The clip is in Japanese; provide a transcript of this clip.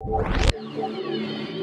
you